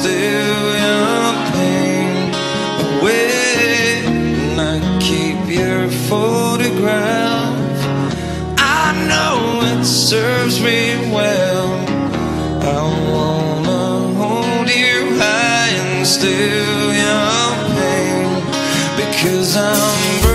still your pain away, and I keep your photograph. I know it serves me well. I wanna hold you high and still your pain because I'm.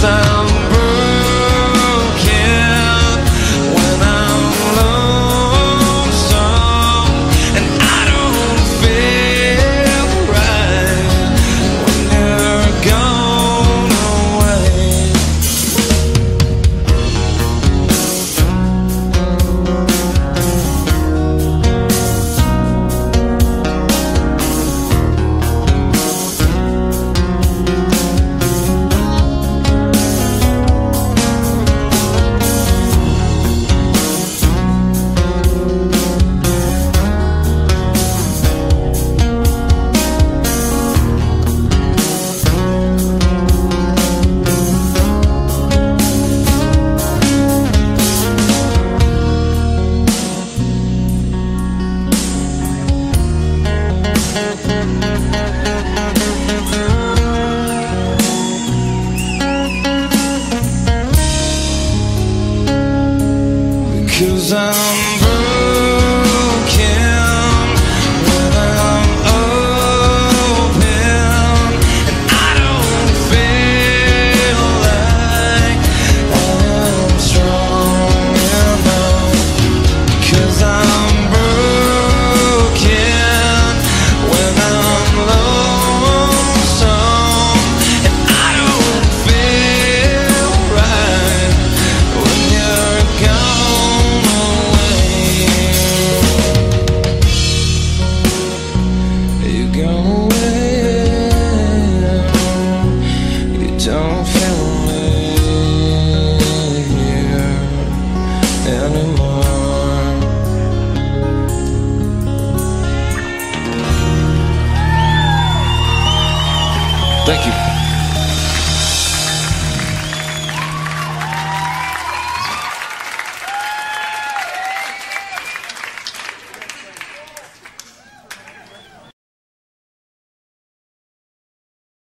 sound